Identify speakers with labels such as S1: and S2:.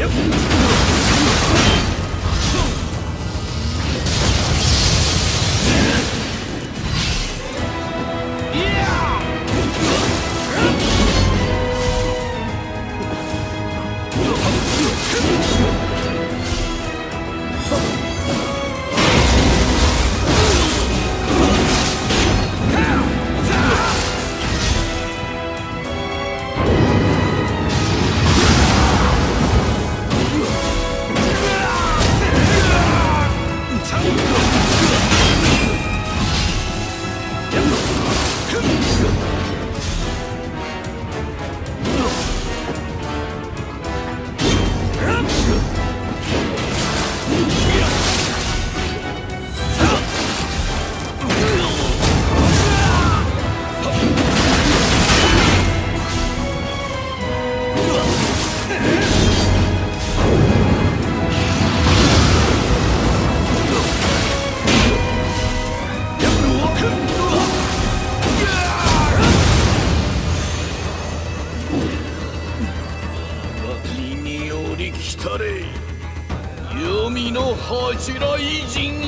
S1: Come on. てきたれ。黄泉の柱偉人